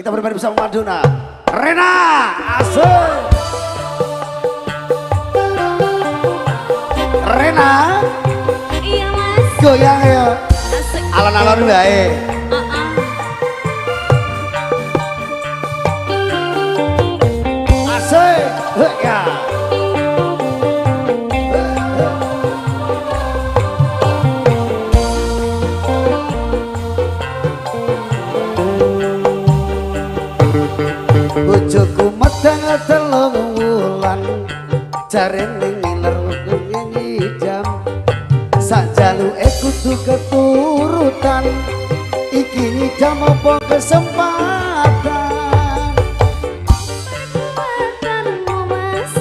Kita berbagi bersama Maduna. Rena, asik. Rena, Iya mas goyang ya. Alon-alon baik. Asik. Heh, Ya. Bojoku medang telung wulan jarene ngiler ngidam sajaluke kudu keturutan iki ngidam apa kesempatan? Makanmu mas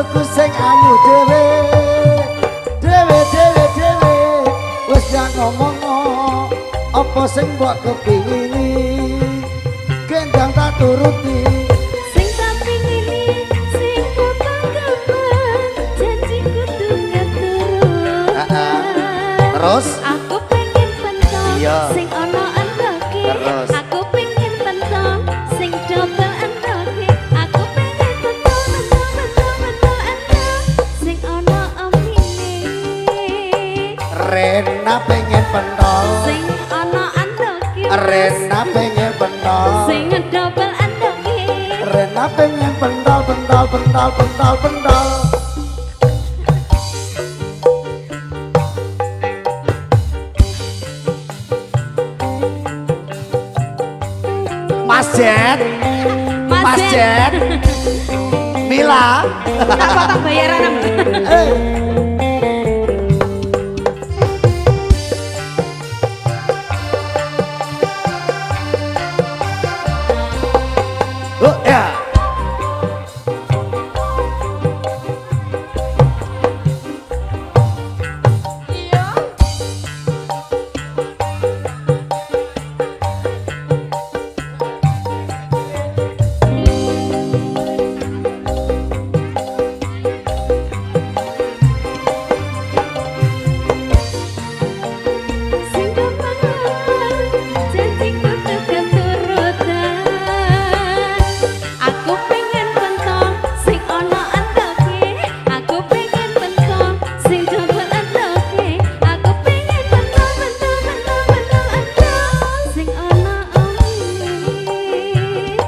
bojoku sing ayu dhewe. Dhewe dhewe dhewe wis gak ngomong apa sing mbok kepingini. Gendang tak turuti. Sing tak pingini Sing ku tanggapan Janji kudu keturutan Terus? Aku pengen pentong Iya. Pentol pentol pentol. Mas Jet, Mas. Jet, Mila. Tak potong bayaran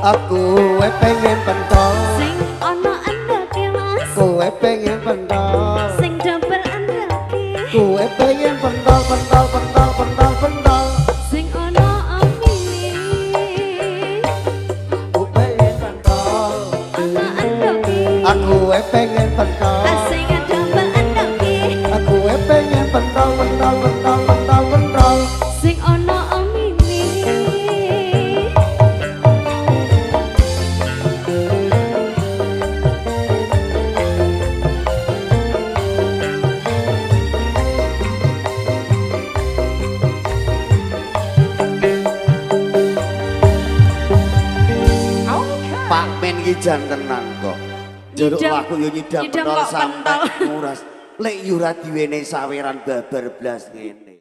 Aku pengen pentol, Sing antoke mas kowe pengen pentol. Pak Men ki jan tenan kok. Jeruk Nyidam- aku yo nyidam pentol pentol. nguras. Lek yo ora diwene saweran babar blas ngene.